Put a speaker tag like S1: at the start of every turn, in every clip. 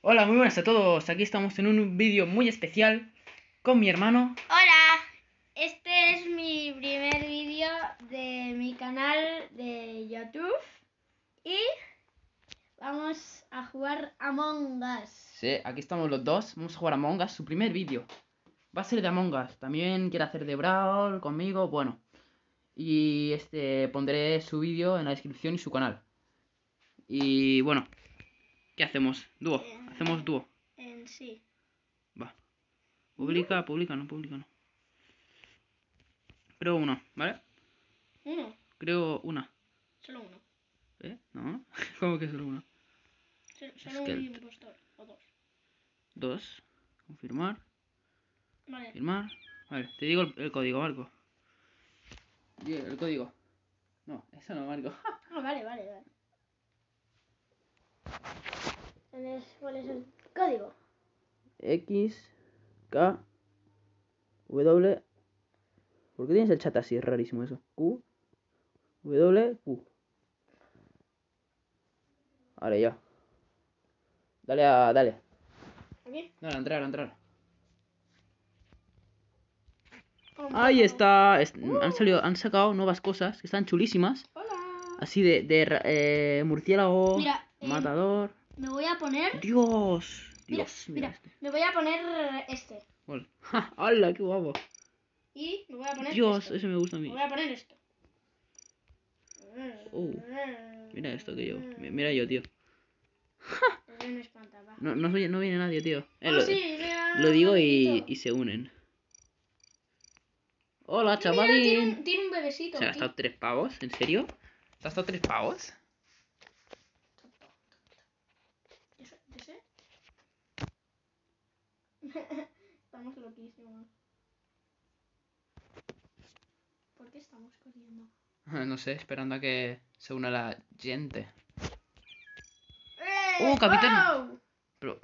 S1: Hola, muy buenas a todos. Aquí estamos en un vídeo muy especial con mi hermano.
S2: Hola, este es mi primer vídeo de mi canal de YouTube y vamos a jugar Among Us.
S1: Sí, aquí estamos los dos. Vamos a jugar Among Us, su primer vídeo. Va a ser de Among Us. También quiere hacer de Brawl conmigo, bueno. Y este pondré su vídeo en la descripción y su canal. Y bueno, ¿qué hacemos? Dúo. Hacemos dúo.
S2: En sí.
S1: Va. Publica, publica, no, publica, no. Creo uno, ¿vale?
S2: Uno,
S1: Creo una.
S2: solo uno.
S1: ¿Eh? ¿No? ¿Cómo que solo una?
S2: Solo, un impostor o dos.
S1: Dos. Confirmar.
S2: Vale.
S1: Firmar. Vale, te digo el, el código, Marco. El código. No, eso no, Marco.
S2: Ah, vale, vale, vale. ¿Tienes cuál es el código?
S1: X, K, W. ¿Por qué tienes el chat así? Es rarísimo eso. Q, W, Q. Vale, ya. Dale a. Dale.
S2: ¿Aquí?
S1: Dale a entrar, a entrar. Ahí está. Es- han salido, han sacado nuevas cosas que están chulísimas.
S2: Hola.
S1: Así de, de eh, murciélago,
S2: Mira,
S1: matador.
S2: Me voy a poner...
S1: Dios. Dios, mira,
S2: mira,
S1: este.
S2: me voy a poner este.
S1: Hola. ¡Ja! ¡Hala, qué guapo!
S2: Y me voy a poner
S1: Dios,
S2: esto.
S1: ese me gusta a mí.
S2: Me voy a poner esto.
S1: Uh, Mira esto que yo. mi- Mira yo, tío. No, no, soy- no viene nadie, tío. Eh,
S2: Ah,
S1: lo,
S2: sí, mira,
S1: lo digo y, y se unen. Hola,
S2: Mira, tiene
S1: chavalín.
S2: un, tiene un bebecito.
S1: ¿Se ha gastado tres pavos? ¿En serio? ¿Se ha gastado tres pavos?
S2: ¿Yo sé? yo sé? estamos loquísimos. ¿Por qué estamos corriendo?
S1: No sé, esperando a que se una la gente.
S2: ¡Eh!
S1: ¡Oh, capitán!
S2: ¡Wow!
S1: Pero,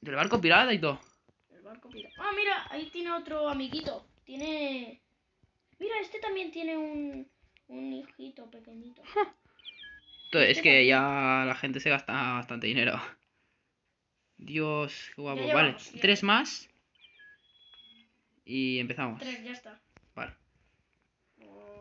S1: del barco pirata y todo.
S2: El barco pirata. Ah, mira, ahí tiene otro amiguito. Tiene. Mira, este también tiene un. Un hijito pequeñito.
S1: Entonces, es
S2: Este
S1: que
S2: también.
S1: ya la gente se gasta bastante dinero. Dios, qué guapo. Vale, tres más. Y empezamos.
S2: Tres, ya está.
S1: Vale.
S2: Oh,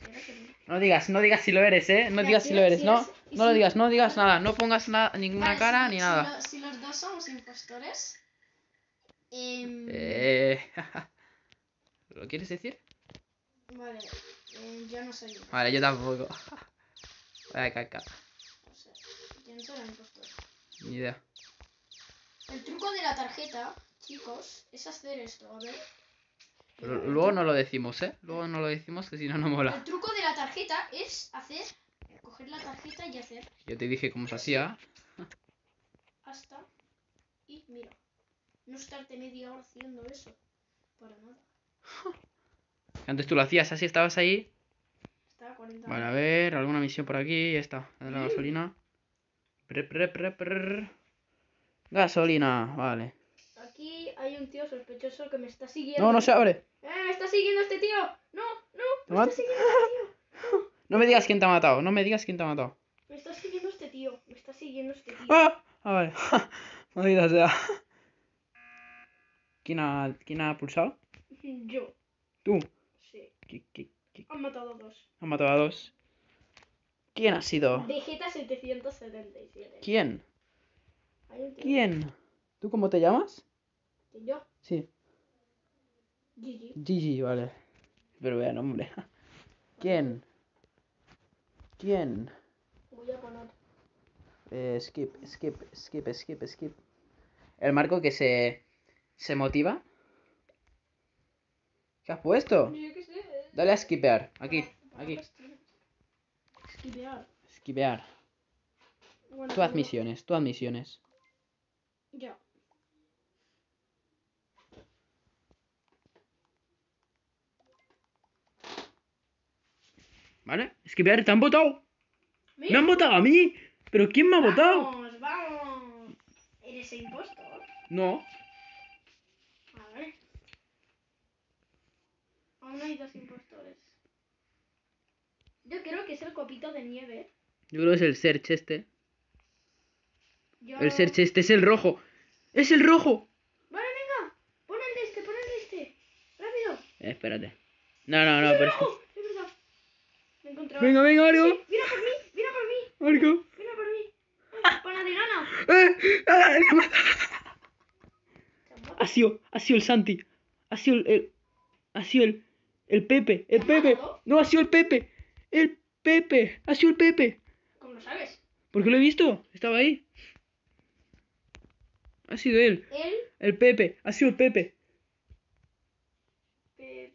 S2: ¿será que no?
S1: No digas, no digas si lo eres, ¿eh? No digas
S2: si
S1: lo eres,
S2: si
S1: ¿no? No lo digas, no digas nada. No pongas na- ninguna
S2: Vale,
S1: cara
S2: si-
S1: ni nada.
S2: lo- Si, los dos somos impostores. em,
S1: Eh... ¿Lo quieres decir?
S2: Vale, eh, yo no soy.
S1: Vale, yo tampoco. Vaya caca.
S2: O sea, ¿quién será impostor?
S1: Ni idea.
S2: El truco de la tarjeta, chicos, es hacer esto. A ver.
S1: Luego no lo decimos, ¿eh? Luego no lo decimos que si no, no
S2: El
S1: mola.
S2: truco de la tarjeta es hacer. Coger la tarjeta y hacer
S1: Yo te dije cómo se hacía.
S2: hasta. Y mira. No estarte media hora haciendo eso. Para nada.
S1: Antes tú lo hacías así, estabas ahí.
S2: Está a 40
S1: Vale, a ver, alguna misión por aquí. Ya está, la de la gasolina. Pre, pre, pre, pre. Gasolina, vale.
S2: Aquí hay un tío sospechoso que me está siguiendo.
S1: No, no se abre.
S2: ¡Eh, me está siguiendo este tío! ¡No, no!
S1: ¿Te
S2: ¡Me está siguiendo este tío!
S1: No me digas quién te ha matado, no me digas quién te ha matado.
S2: Me está siguiendo este tío. Me está siguiendo este tío.
S1: ¡Ah! Ah, vale. Maldita sea. ¿Quién ha, ¿Quién ha pulsado?
S2: Yo.
S1: Tú.
S2: Sí.
S1: ¿Qui- qui- qui-
S2: Han matado a dos.
S1: Ha matado a dos. ¿Quién ha sido?
S2: Vegeta 777.
S1: ¿Quién? ¿Quién? ¿Tú cómo te llamas?
S2: Yo.
S1: Sí.
S2: Gigi.
S1: Gigi, vale. Pero vea nombre. ¿Quién? ¿Quién?
S2: Voy a poner.
S1: Eh, skip, skip, skip, skip, skip. El marco que se, se motiva. ¿Qué has puesto?
S2: Sé.
S1: Dale a skipear. Aquí, aquí. Skipear.
S2: Bueno,
S1: Tú haz
S2: tengo-
S1: misiones, tú haz misiones.
S2: Ya.
S1: ¿Vale? Skipear, ¿te han votado? ¿Me han votado a mí? ¿Pero quién me ha votado?
S2: Vamos, vamos. ¿Eres impostor?
S1: No.
S2: A ver. Aún hay dos impostores. Yo creo que es el copito de nieve.
S1: Yo creo que es el search este.
S2: Yo...
S1: El search este es el rojo. ¡Es el rojo!
S2: Vale, venga. Pon el de este, pon el de este. Rápido.
S1: Eh, espérate. No, no, no,
S2: ¡Es
S1: pero.
S2: Me.
S1: Venga, venga, Marco.
S2: Sí, mira por mí, mira por mí,
S1: Marco.
S2: mira por mí. Pana de lana.
S1: ¡Eh! Ha sido, ha sido el Santi. Ha sido el, el- ha sido el, el Pepe, el
S2: ¿Te ha
S1: Pepe.
S2: matado?
S1: No, ha sido el Pepe. El Pepe. Ha sido el Pepe.
S2: ¿Cómo lo sabes?
S1: Porque lo he visto. Estaba ahí. Ha sido él.
S2: Él,
S1: El Pepe. Ha sido el Pepe.
S2: Pepe.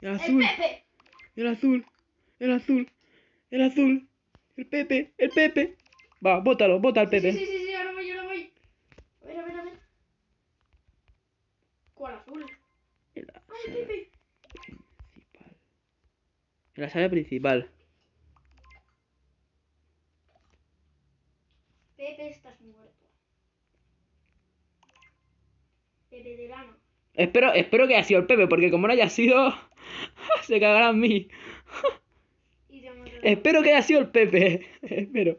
S1: El
S2: El
S1: azul.
S2: Pepe.
S1: El azul. El azul. El azul. El Pepe. El Pepe. Va, bótalo, bota al
S2: Sí,
S1: Pepe.
S2: sí, sí, sí, ahora voy, ahora voy. A ver, a ver, a ver. ¿Cuál azul?
S1: En la
S2: Ay, Pepe.
S1: principal. En la sala principal.
S2: Pepe, estás muerto. Pepe de lana.
S1: Espero, espero que haya sido el Pepe, porque como no haya sido, se cagará en mí. Espero que haya sido el Pepe. Espero.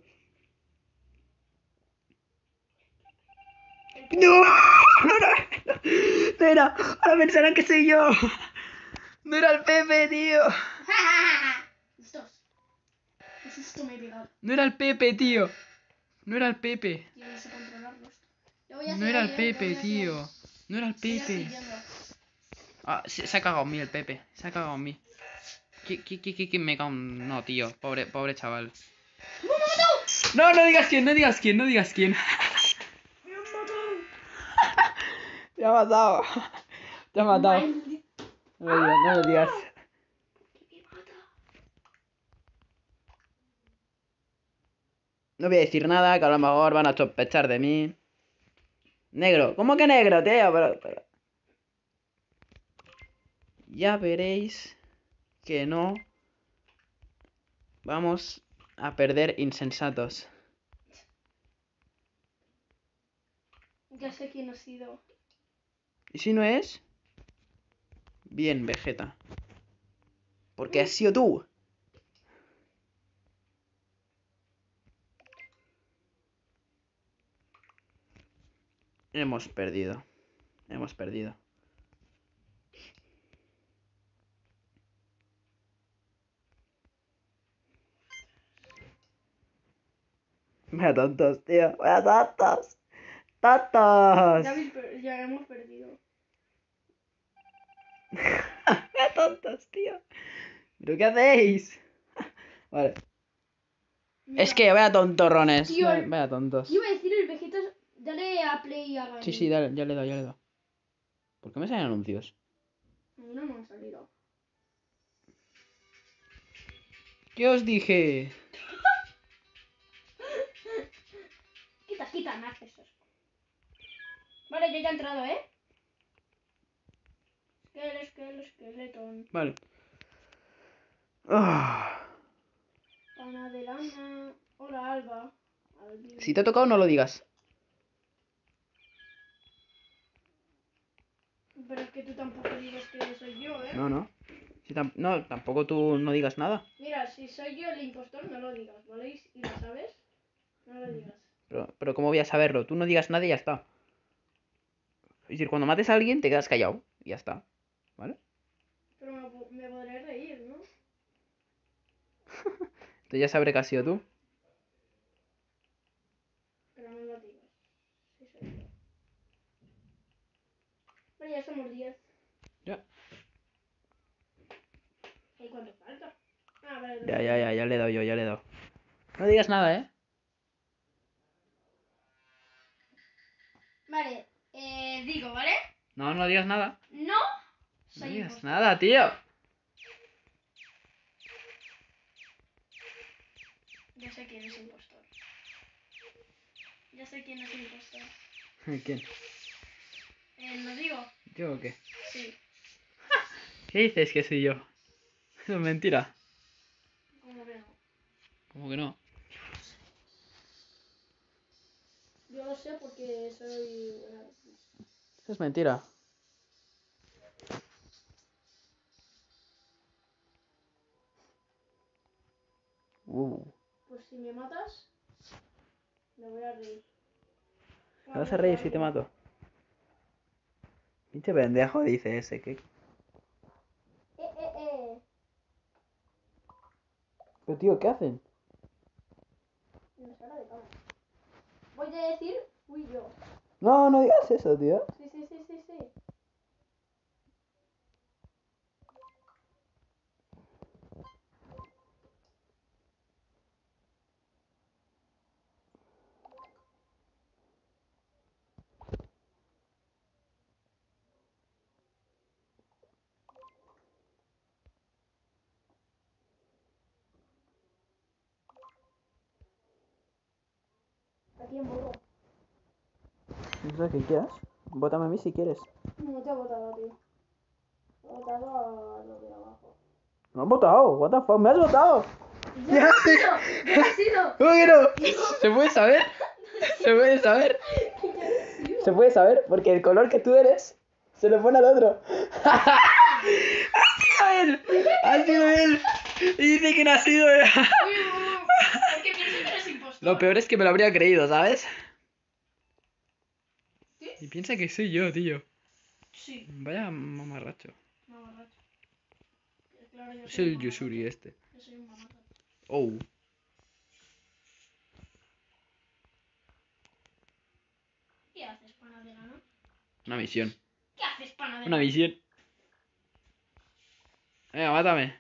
S1: ¡No! ¡No, no! No era. Ahora pensarán que soy yo. No era el Pepe, tío. No era el Pepe, tío. No era el Pepe.
S2: No
S1: era el
S2: eh,
S1: Pepe, tío. No era el Pepe. Ah, se, se ha cagado en mí el Pepe. Se ha cagado en mí. ¿Qué, qué, qué, qué, me cago en... No, tío. Pobre, pobre chaval. No, no digas quién, no digas quién, no digas quién.
S2: ¡Me han matado!
S1: Te ha matado. Te ha matado. No lo digas, no lo digas.
S2: Mata.
S1: No voy a decir nada, que a lo mejor van a sospechar de mí. Negro. ¿Cómo que negro, tío? Pero, pero- Ya veréis que no vamos a perder insensatos.
S2: Ya sé quién ha sido.
S1: ¿Y si no es? Bien, Vegeta. Porque has sido tú. Hemos perdido. Hemos perdido. Vaya tontos, tío. Vaya tontos. ¡Tontos!
S2: Per- ya hemos perdido.
S1: ¡Qué tontos, tío! ¿Pero qué hacéis? Vale.
S2: Mira,
S1: Es que vaya tontorrones.
S2: Tío,
S1: Vaya, vaya tontos.
S2: Iba a decir el. Dale a play y haga.
S1: Sí, sí, dale, ya le he dado, ya le he dado. ¿Por qué me salen anuncios?
S2: No me han salido.
S1: ¿Qué os dije?
S2: Quita, quita, no haces eso. Vale, yo ya he entrado, ¿eh? Esquel, esquel, esqueleton.
S1: Vale. Ah,
S2: Pana de lana. Hola, Alba.
S1: Si te ha tocado, no lo digas.
S2: Pero es que tú tampoco digas que soy yo, ¿eh?
S1: No, no. Si tam- no, tampoco tú no digas nada.
S2: Mira, si soy yo el impostor, no lo digas, ¿vale? Y lo sabes, no lo digas.
S1: Pero, pero ¿cómo voy a saberlo? Tú no digas nada y ya está. Es decir, cuando mates a alguien, te quedas callado. Y ya está. ¿Vale?
S2: Pero me, me podré reír, ¿no?
S1: Entonces ya sabré que has sido tú.
S2: Pero no lo digas. Sí, soy yo. Ya somos 10.
S1: Ya.
S2: ¿Y cuánto falta? Ah, vale. dos.
S1: Ya, ya, ya, ya le he dado yo, ya le he dado. No digas nada, ¿eh?
S2: Vale, eh, digo, ¿vale?
S1: No, no digas nada.
S2: No
S1: No digas
S2: impostor.
S1: nada, tío.
S2: Ya sé quién es impostor. Ya sé quién es impostor.
S1: ¿Quién?
S2: Eh, ¿Lo digo?
S1: ¿Yo o qué?
S2: Sí.
S1: ¿Qué dices que soy yo? Eso es mentira.
S2: ¿Cómo que no?
S1: ¿Cómo que no?
S2: Yo lo sé porque soy...
S1: Eso es mentira. Uh.
S2: Pues si me matas, Me voy a reír.
S1: ¿Te vas a reír si te mato? Pinche pendejo dice ese, que...
S2: Eh, eh, eh.
S1: Pero tío, ¿qué hacen?
S2: De cámara. Voy a decir, fui yo.
S1: No, no digas eso, tío.
S2: Sí, sí, sí, sí, sí. En Burgo.
S1: Lo que quieras. Bótame a mí si quieres.
S2: No te he votado, tío. He votado a lo de abajo.
S1: Me has votado, what the fuck, me has votado.
S2: ¡Ya ha sido! ¡Ya ha sido!
S1: ¿Cómo que no? ¿Se puede saber? ¿Se puede saber? Se puede saber porque el color que tú eres se lo pone al otro. ¡Ha sido él! ¡Ha sido él! Y dice que no ha sido él.
S2: ¿Por qué piensas que eres impostor?
S1: Lo peor es que me lo habría creído, ¿sabes?
S2: ¿Sí?
S1: Y piensa que soy yo, tío.
S2: Sí.
S1: Vaya mamarracho.
S2: No, borracho. Claro, yo
S1: Es
S2: soy
S1: el
S2: mamarracho.
S1: Yusuri este.
S2: Yo soy un mamarracho.
S1: Oh.
S2: ¿Qué haces, panadera, no?
S1: Una misión.
S2: ¿Qué haces, panadera?
S1: Una misión. Venga, mátame.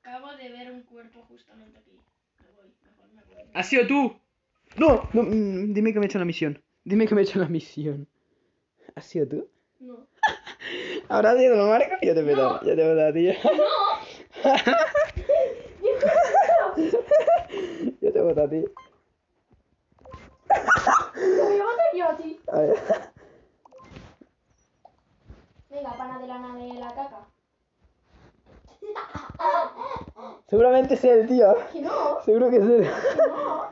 S2: Acabo de ver un cuerpo justamente aquí. Me voy, mejor me voy.
S1: ¿Has sido tú? No, no, mm, dime que me he hecho la misión. Dime que me he hecho la misión. ¿Has sido tú?
S2: No.
S1: ¿Habrá sido lo marco? Yo te pedo,
S2: No.
S1: yo te pedo a ti. Yo te voto a ti.
S2: Te voy a matar yo a ti.
S1: A ver.
S2: Venga, pana de la nave de la caca.
S1: Seguramente sea el tío.
S2: Que no,
S1: Seguro que es él.
S2: que no.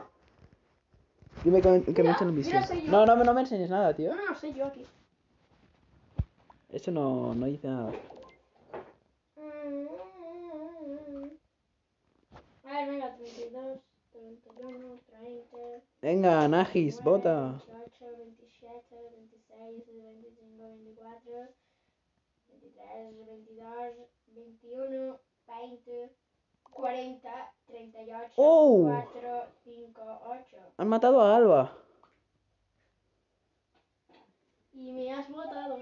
S1: Dime que, me- que
S2: mira, soy yo.
S1: No, no, me- no me enseñes nada, tío.
S2: no, no, soy yo aquí.
S1: Eso no, no dice nada.
S2: A ver, venga, 32, 31, 30.
S1: Venga, Najis, vota.
S2: 23, 22, 21, 20, 40, 38,
S1: Oh.
S2: 4, 5, 8.
S1: Han matado a Alba.
S2: Y me has votado.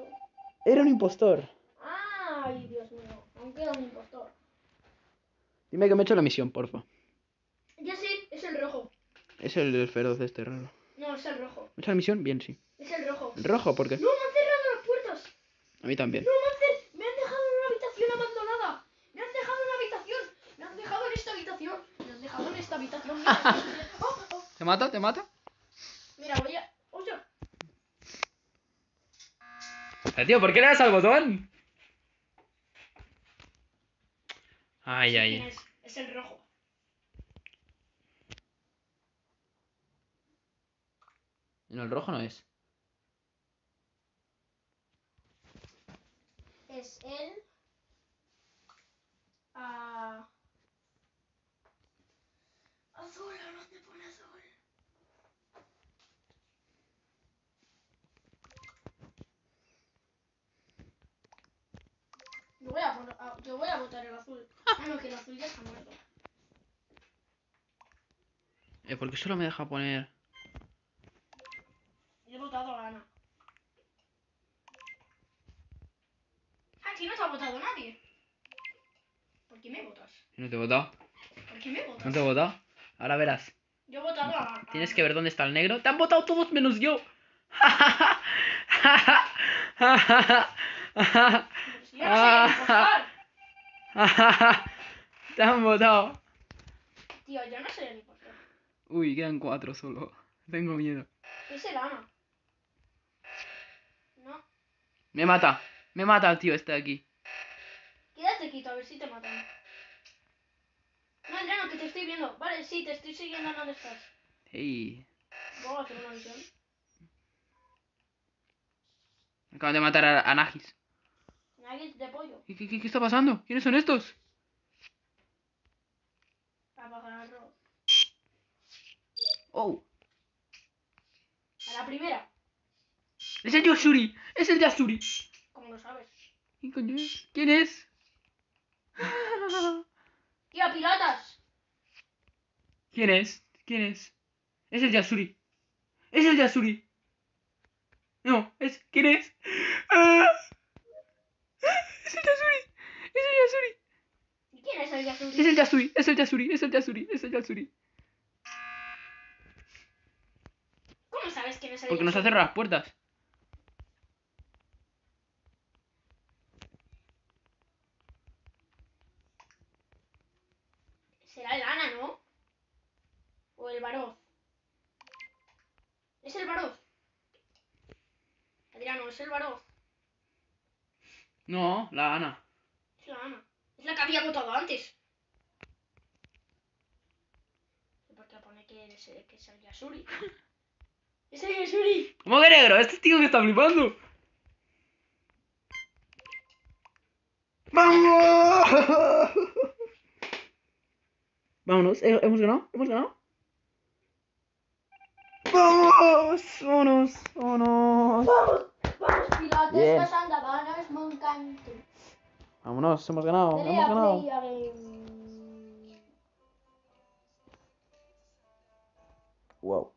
S1: Era un impostor.
S2: Ay, Dios mío, aún queda un impostor.
S1: Dime que me he hecho la misión, porfa.
S2: Ya sí, es el rojo.
S1: Es el, el feroz este raro.
S2: No, es el rojo.
S1: ¿Me he hecho la misión? Bien, sí.
S2: Es el rojo.
S1: Rojo, ¿por qué?
S2: ¡No, me han cerrado las puertas!
S1: A mí también.
S2: ¡No, me han, cer- me han dejado en una habitación abandonada! ¡Me han dejado en una habitación! ¡Me han dejado en esta habitación! ¡Me han dejado en esta habitación! ¡Oh, oh!
S1: ¿Te mata? ¿Te mata?
S2: Mira, voy a... ¡Oye!
S1: Eh, tío, ¿por qué le das al botón? Ay,
S2: ¿Quién
S1: ay.
S2: es? Es el rojo.
S1: No, el rojo no es.
S2: Es él. Ah... Azul, ¿a dónde pone azul? Yo voy a, poner- ah, yo voy a votar el azul. Ah, no, que el azul ya está muerto.
S1: Eh, ¿por qué solo me deja poner...?
S2: Yo he votado a Ana. Aquí no te ha votado nadie. ¿Por qué me votas?
S1: No te he votado.
S2: ¿Por qué me votas?
S1: No te he votado. Ahora verás.
S2: Yo he votado a.
S1: Tienes que ver dónde está el negro. Te han votado todos menos yo.
S2: Si yo no el impostor.
S1: Te han votado.
S2: Tío, yo no soy el impostor.
S1: Uy, quedan cuatro solo. Tengo miedo.
S2: Es el Ana. No.
S1: Me mata. Me mata el tío este de aquí.
S2: Quédate quieto, a ver si te matan. No, Adriano, que te estoy viendo. Vale, sí, te estoy siguiendo a dónde estás.
S1: Hey.
S2: Voy a hacer una misión.
S1: Acaban de matar a, a Nagis.
S2: Nuggets de pollo.
S1: ¿Qué, qué, está pasando? ¿Quiénes son estos? Oh,
S2: A la primera.
S1: es el Yosuri. Es el Yasuri.
S2: ¿Cómo lo sabes?
S1: ¿Quién es? ¿Quién es?
S2: ¡Tío, pilotas!
S1: ¿Quién es? ¿Quién es? Es el Yasuri. Es el Yasuri. No, es. ¿Quién es? Ah. Es el Yasuri. Es el Yasuri.
S2: ¿Y quién es el
S1: Es
S2: Yasuri?
S1: el Yasuri. Es el Yasuri. Es el Yasuri. Es el Yasuri.
S2: ¿Cómo sabes quién es el
S1: Porque nos ha cerrado las puertas.
S2: Será el Ana, ¿no? O el Baroz. Es el Baroz. Adriano, es el Baroz.
S1: No, la Ana.
S2: Es la Ana. Es la que había votado antes. ¿Por qué pone que es, que es el Yasuri? ¡Es el Yasuri!
S1: ¿Cómo que negro? Este tío me está flipando. ¡Vamos! Vámonos, ¿he- ¿hemos ganado? ¿Hemos ganado? ¡Vamos! ¡Vámonos! ¡Vámonos!
S2: ¡Vamos! ¡Vamos, pilotes!
S1: Bien.
S2: S'endavant, és m'encanta.
S1: Vámonos, hemos ganado,
S2: Dale
S1: hemos ganado. Wow.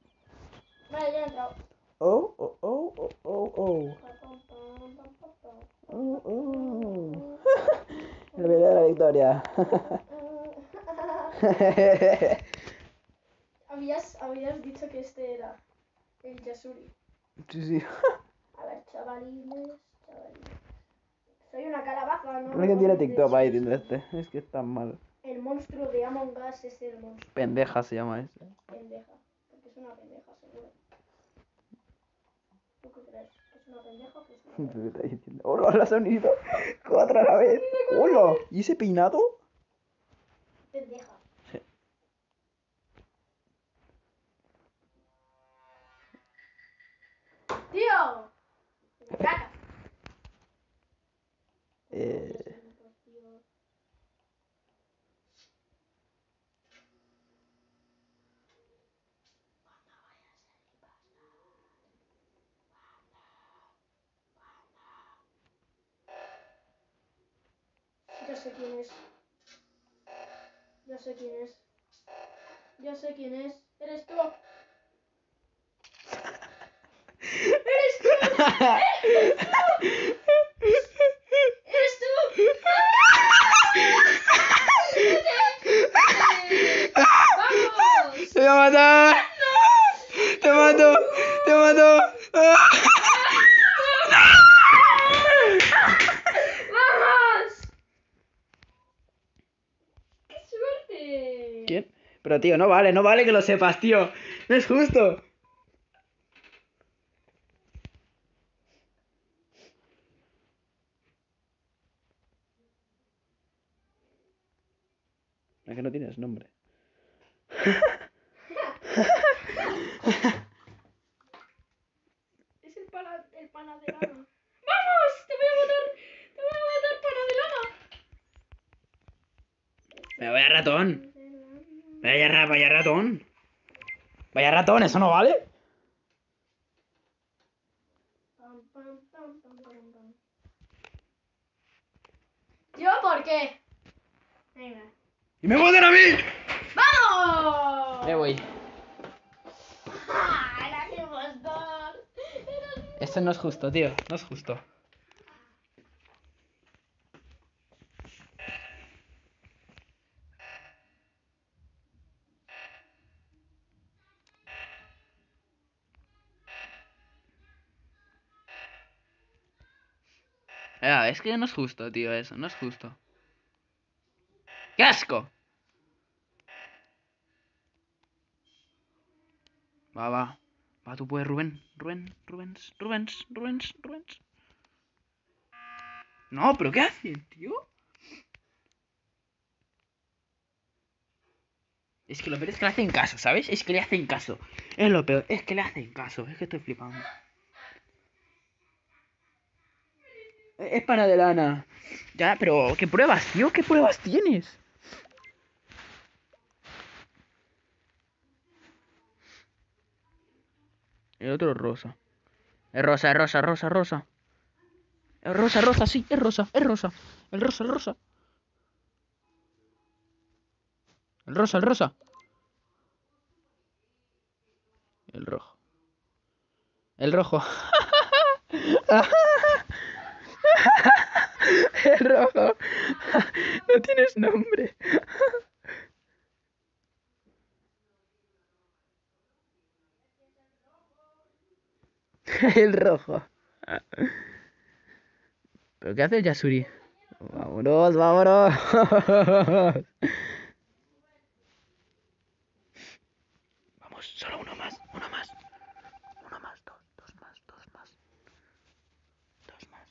S2: Vale, ya he entrado.
S1: Oh, oh, oh, oh, oh, oh. Oh, oh. El video de la victoria.
S2: habías, habías dicho que este era el Yasuri.
S1: sí, sí.
S2: A ver, chavalines, chavalines. Soy una calabaza, ¿no?
S1: Que tiene TikTok ahí, tiene este. Es que está mal.
S2: El monstruo de Among Us es el monstruo
S1: Pendeja se llama ese.
S2: pendeja. Porque es una pendeja, seguro. ¿Tú qué crees? ¿Que es una pendeja o que es una
S1: ¿Qué diciendo? ¡Hola, la sonido! ¡Cuatro a la vez! ¡Hola! ¿Y ese peinado?
S2: pendeja?
S1: Sí.
S2: ¡Tío! Me caca.
S1: Eh.
S2: Ya sé quién es. Ya sé quién es. Ya sé quién es. Eres tú. ¡Eres tú! ¡Eres tú! ¡Vamos!
S1: ¡Te voy a matar! ¡Te mato! ¡Te mato!
S2: ¡Vamos! ¡Qué
S1: ¿Quién? Pero tío, no vale, no vale que lo sepas, tío. No es justo. Es que no tienes nombre.
S2: Es el pana, el pana de lana. ¡Vamos! ¡Te voy a matar! ¡Te voy a matar, pana de lana!
S1: Pero vaya ratón. Vaya, ra- vaya ratón. Vaya ratón, eso no vale.
S2: Pam, pam, pam, pam, pam, pam. ¿Yo por qué? Venga.
S1: ¡Y me votan a mí!
S2: ¡Vamos!
S1: Me voy.
S2: ¡Ah,
S1: Esto no es justo, tío. No es justo. Ya, es que no es justo, tío, eso. No es justo. ¡Qué asco! Va, va. Va, tú puedes, Rubén. Rubén, Rubens, Rubens, Rubens, Rubens. No, pero ¿qué hacen, tío? Es que lo peor es que le hacen caso, ¿sabes? Es que le hacen caso. Es lo peor, es que le hacen caso. Es que estoy flipando. Es pana de lana. Ya, pero ¿qué pruebas, tío? ¿Qué pruebas tienes? El otro es rosa. Es rosa, es rosa, rosa, rosa. Es rosa, rosa, sí, es rosa, es rosa. El rosa, el rosa. El rosa, el rosa. El rojo. El rojo. El rojo. No tienes nombre. El rojo. ¿Pero qué hace el Yasuri? Vámonos, vámonos. Vamos, solo uno más, uno más. Uno más, dos, dos más, dos más. Dos más.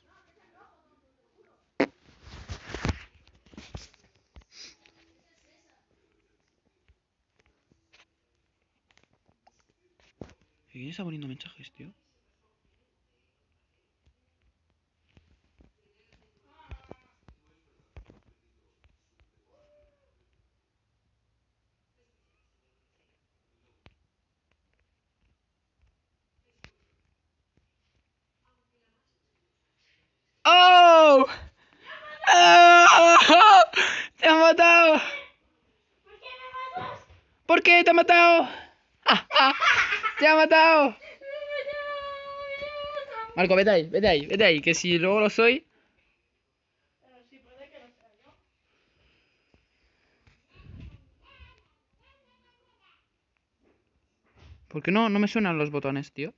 S1: ¿Quién está poniendo mensajes, tío? ¡Oh! ¡Oh! ¡Te ha matado!
S2: ¿Por qué
S1: te ha matado? ¡Te ha matado! Marco, vete ahí, vete ahí, vete ahí, que si luego lo soy.
S2: Pero sí puede que lo sea yo.
S1: ¿Por qué no, no me suenan los botones, tío?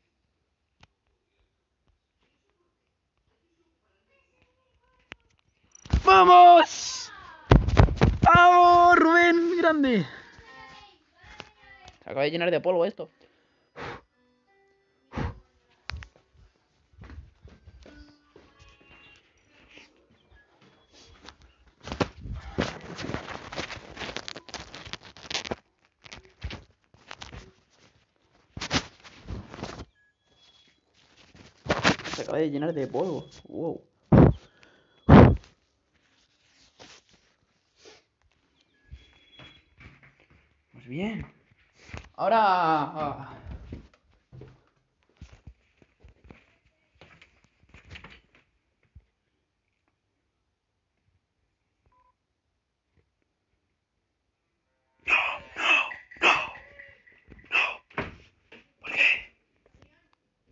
S1: ¡Vamos! ¡Vamos, Rubén! ¡Grande! Se acaba de llenar de polvo esto. Acaba de llenar de polvo. Wow. Pues bien. Ahora. ah,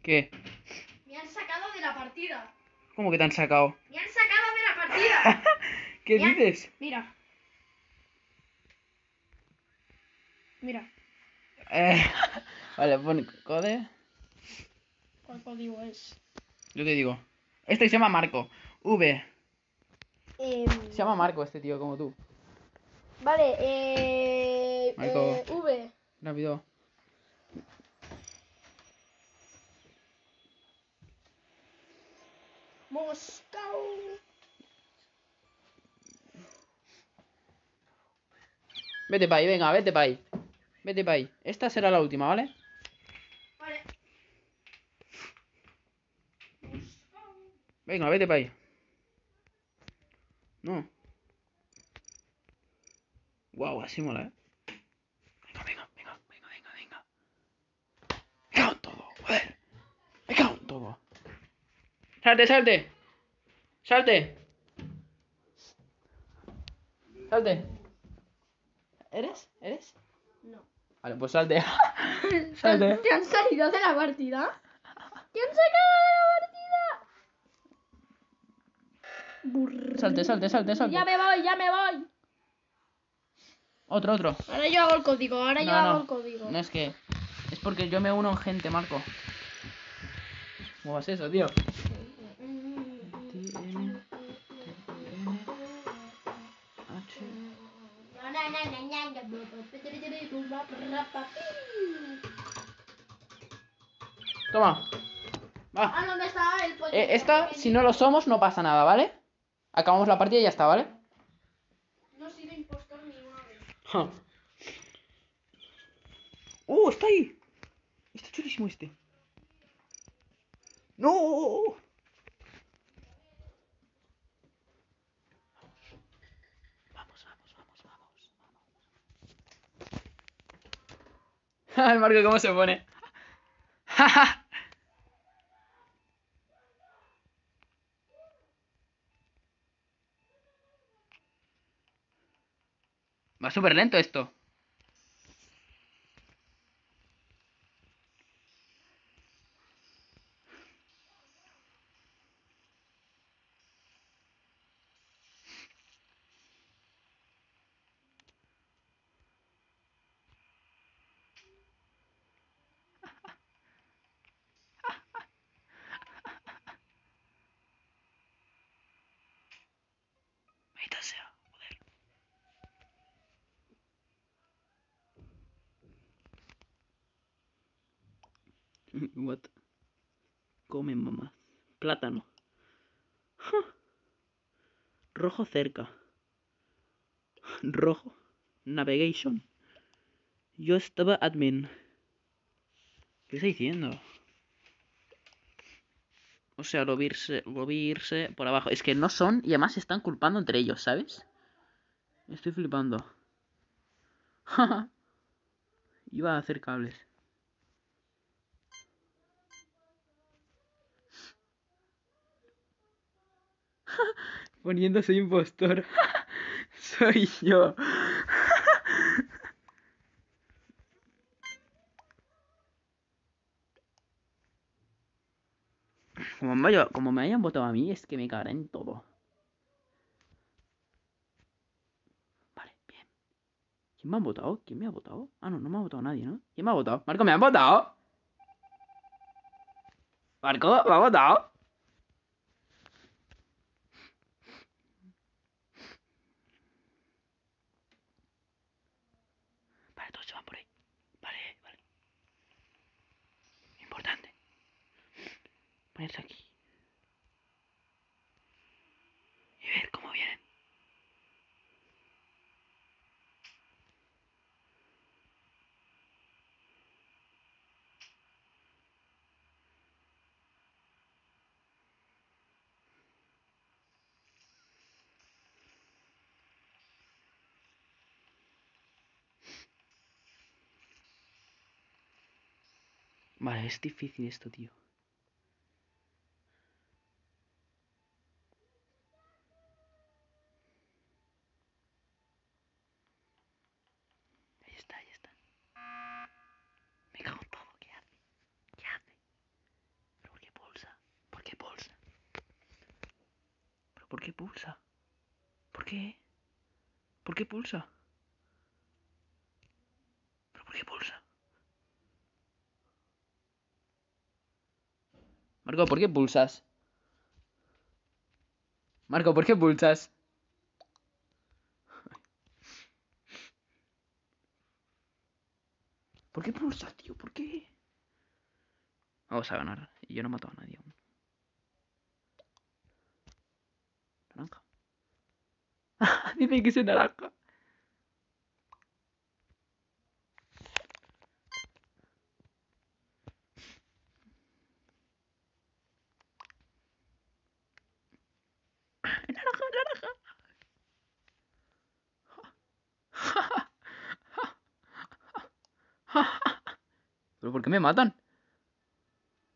S1: ¿Qué?
S2: Me han sacado de la partida.
S1: ¿Cómo que te han sacado?
S2: Me han sacado de la partida.
S1: ¿Qué
S2: Me han-
S1: dices?
S2: Mira. Mira.
S1: Eh, vale, pon code.
S2: ¿Cuál código es?
S1: Yo te digo. Este se llama Marco. V.
S2: Em,
S1: Se llama Marco este tío, como tú.
S2: Vale, eh,
S1: Marco.
S2: eh, V.
S1: Rápido.
S2: Moscú.
S1: Vete para ahí, venga, vete para ahí. Vete para ahí. Esta será la última, ¿vale?
S2: Vale.
S1: Venga, vete para ahí. No. Wow, así mola, ¿eh? Venga, venga, venga, venga, venga, venga. Me cago en todo, joder. Me cago en todo. Salte, salte. Salte. Salte. ¿Eres? ¿Eres?
S2: No.
S1: Vale, pues salte. salte.
S2: ¿Te han salido de la partida? ¿Te han sacado de la partida? Burr.
S1: Salte, salte, salte, salte.
S2: Ya me voy, ya me voy.
S1: Otro, otro.
S2: Ahora yo hago el código, ahora yo
S1: No,
S2: hago el código.
S1: No es que. Es porque yo me uno en gente, Marco. ¿Cómo vas eso, tío? Toma. Va.
S2: Ah, ¿dónde está el?
S1: Eh, esta, si no lo somos, no pasa nada, ¿vale? Acabamos la partida y ya está, ¿vale?
S2: No he sido impostor ni una vez.
S1: Ja. ¡Uh! ¡Está ahí! Está chulísimo este. ¡No! Vamos, vamos, vamos, vamos. vamos. El Marco, ¿cómo se pone? Va súper lento esto. Maldita sea, joder. What? Come mamá. Plátano. Rojo cerca. Rojo. Navigation. Yo estaba admin. ¿Qué está diciendo? O sea, lo vi irse, lo por abajo. Es que no son y además se están culpando entre ellos, ¿sabes? Estoy flipando. Iba a hacer cables. Poniendo soy impostor. soy yo. Como me, como me hayan votado a mí, es que me cagaré en todo. Vale, bien. ¿Quién me ha votado? ¿Quién me ha votado? Ah, no, no me ha votado nadie, ¿no? ¿Quién me ha votado? Marco, ¿me han votado? Marco, ¿me ha votado? Vale, todos se van por ahí. Vale, vale. Importante. Ponerse aquí. Y ver cómo vienen. Vale, es difícil esto, tío. Ahí está, ahí está. Me cago en todo. ¿Qué hace? ¿Qué hace? ¿Pero por qué pulsa? ¿Por qué pulsa? ¿Pero por qué pulsa? ¿Por qué? ¿Por qué pulsa? ¿Pero por qué pulsa? Marco, ¿por qué pulsas? Marco, ¿por qué pulsas? ¿Por qué pulsas, tío? ¿Por qué? Vamos a ganar. Y yo no he a nadie aún. Naranja. Dice que es naranja. Naranja, naranja. ¿Pero por qué me matan?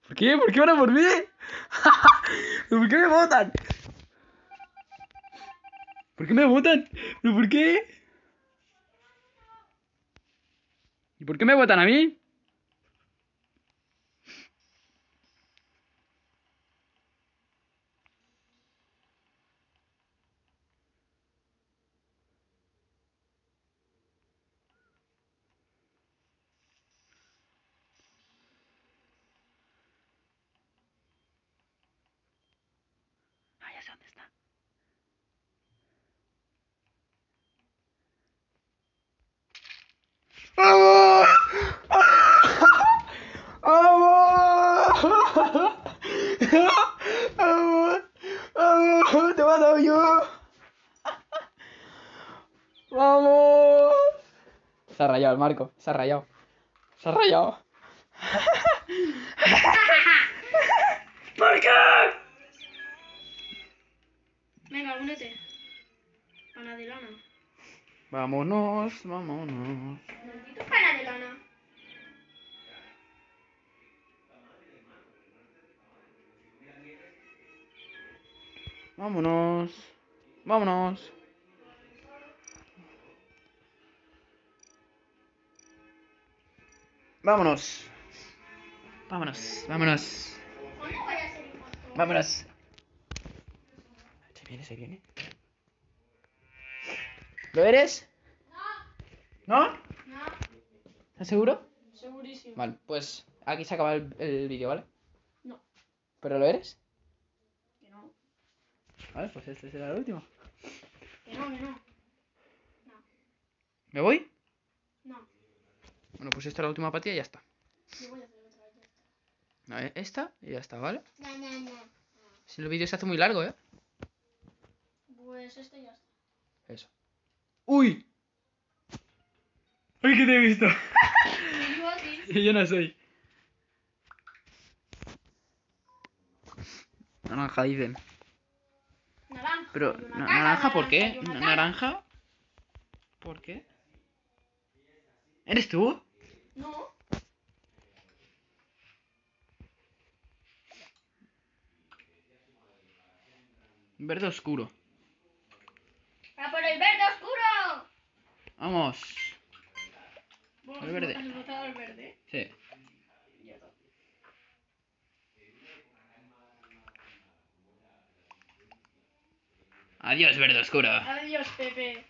S1: ¿Por qué? ¿Por qué van a por mí? ¿Pero ¿Por qué me votan? ¿Por qué me votan? ¿Pero por qué? ¿Y por qué me votan a mí? Ah, ya sé dónde está. ¡Vamos! ¡Vamos! ¡Vamos! ¡Vamos! ¡Te he matado yo! ¡Vamos! Se ha rayado el marco, se ha rayado. Se ha rayado. ¿Por qué?
S2: Venga, únete. Pana de lana.
S1: Vámonos, vámonos. Vámonos. Vámonos. Vámonos. Vámonos, vámonos. Vámonos. Se viene, se viene. ¿Lo eres?
S2: No,
S1: ¿No?
S2: no,
S1: ¿Estás seguro?
S2: segurísimo.
S1: Vale, pues aquí se acaba el, el vídeo, ¿vale?
S2: No.
S1: ¿Pero lo eres?
S2: No,
S1: Vale, pues este será el último.
S2: que no, que no.
S1: ¿Me voy?
S2: No,
S1: Bueno, pues esta es la última partida y ya está.
S2: yo voy a hacer otra vez.
S1: A ver, esta y ya está, ¿vale?
S2: No, no, no.
S1: Si el vídeo se hace muy largo, ¿eh?
S2: Pues este ya está.
S1: Eso. ¡Uy! ¡Uy, que te he visto! Y yo no soy. Naranja, dicen. Pero,
S2: cara,
S1: ¿naranja por qué? ¿Naranja? ¿Por qué? ¿Eres tú?
S2: No.
S1: Verde oscuro.
S2: ¡A por el verde oscuro!
S1: Vamos.
S2: Bueno,
S1: El verde.
S2: Has votado el verde.
S1: Sí. Adiós, verde oscuro.
S2: Adiós, Pepe.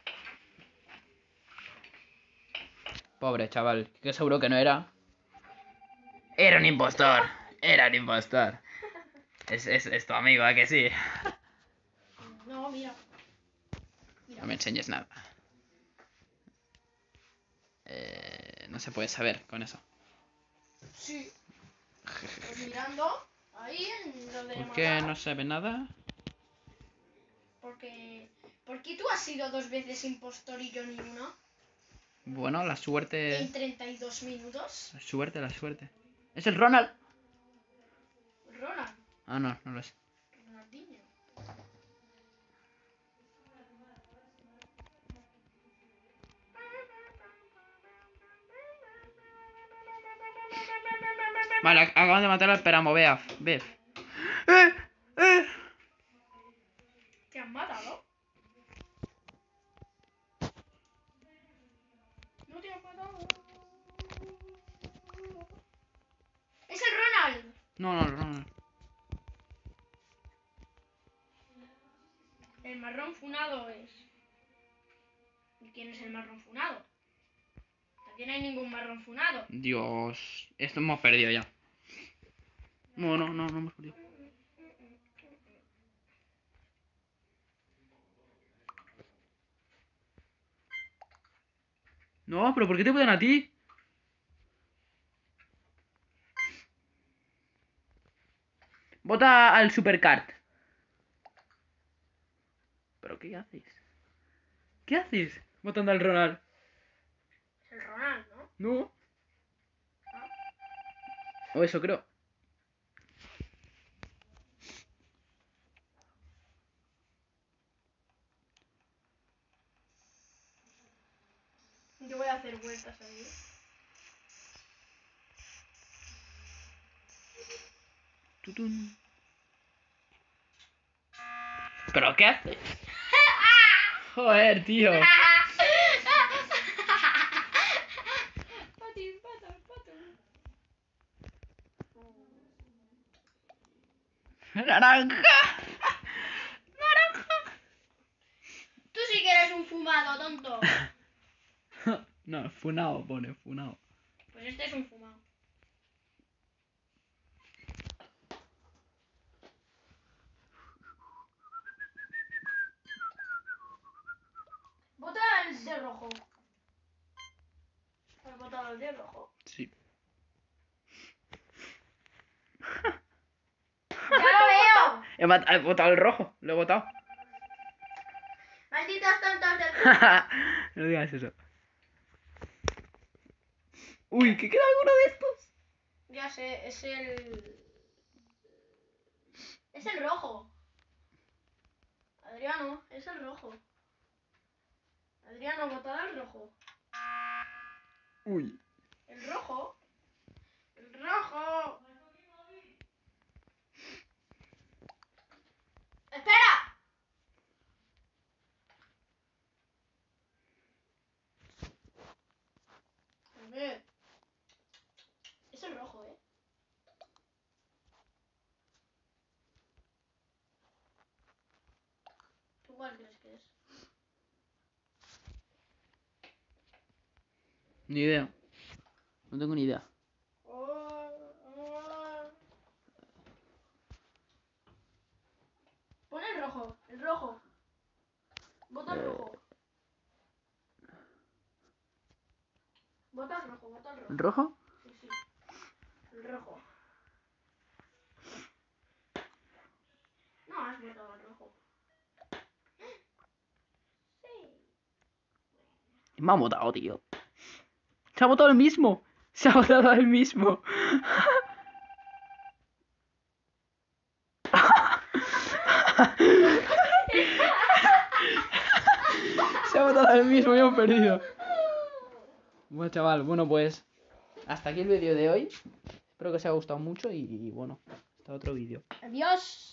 S1: Pobre chaval, que seguro que no era. Era un impostor. Era un impostor. Es, es, es tu amigo, ¿a que sí?
S2: No, mira. Mira.
S1: No me enseñes nada. Eh, no se puede saber con eso.
S2: Sí. Pues mirando ahí en lo de
S1: ¿Por qué no se ve nada?
S2: Porque. ¿Por qué tú has sido dos veces impostor y yo ni una?
S1: Bueno, la suerte.
S2: En 32 minutos.
S1: La suerte, la suerte. ¿Es el Ronald?
S2: Ronald.
S1: Ah, no, no lo es.
S2: Ronaldinho.
S1: Vale, ac- acaban de matar al Peramoveaf. Bev. ¡Eh! ¡Eh!
S2: Aquí no hay ningún marrón funado.
S1: Dios. Esto hemos perdido ya. No, no, no, no hemos perdido. No, pero ¿por qué te pueden a ti? Vota al Supercard. ¿Pero qué haces? ¿Qué haces? Votando al Ronald.
S2: El Ronald, ¿no?
S1: No. O eso creo.
S2: Yo voy a hacer vueltas ahí.
S1: Tutun. ¿Pero qué haces? Joder, tío. Naranja.
S2: Tú sí que eres un fumado, tonto.
S1: No, funao, pone, funao.
S2: Pues este es un fumado. Vota el de rojo. ¿Has votado el de rojo?
S1: Sí.
S2: ¡Ya lo veo!
S1: He, votado el rojo, lo he votado.
S2: ¡Malditos tontos del
S1: no digas eso. Uy, ¿qué queda alguno de estos?
S2: Ya sé, es el. Es el rojo. Adriano, es el rojo. Adriano, vota al rojo.
S1: Uy.
S2: El rojo. El rojo. ¡Espera! Hombre. Eso es rojo, ¿eh? ¿Tú cuál crees que es?
S1: Ni idea. No tengo ni idea. Me ha votado, tío. Se ha votado el mismo. Se ha votado el mismo. Se ha votado el mismo y hemos perdido. Bueno, chaval, bueno, pues hasta aquí el vídeo de hoy. Espero que os haya gustado mucho y, y bueno, hasta otro vídeo.
S2: Adiós.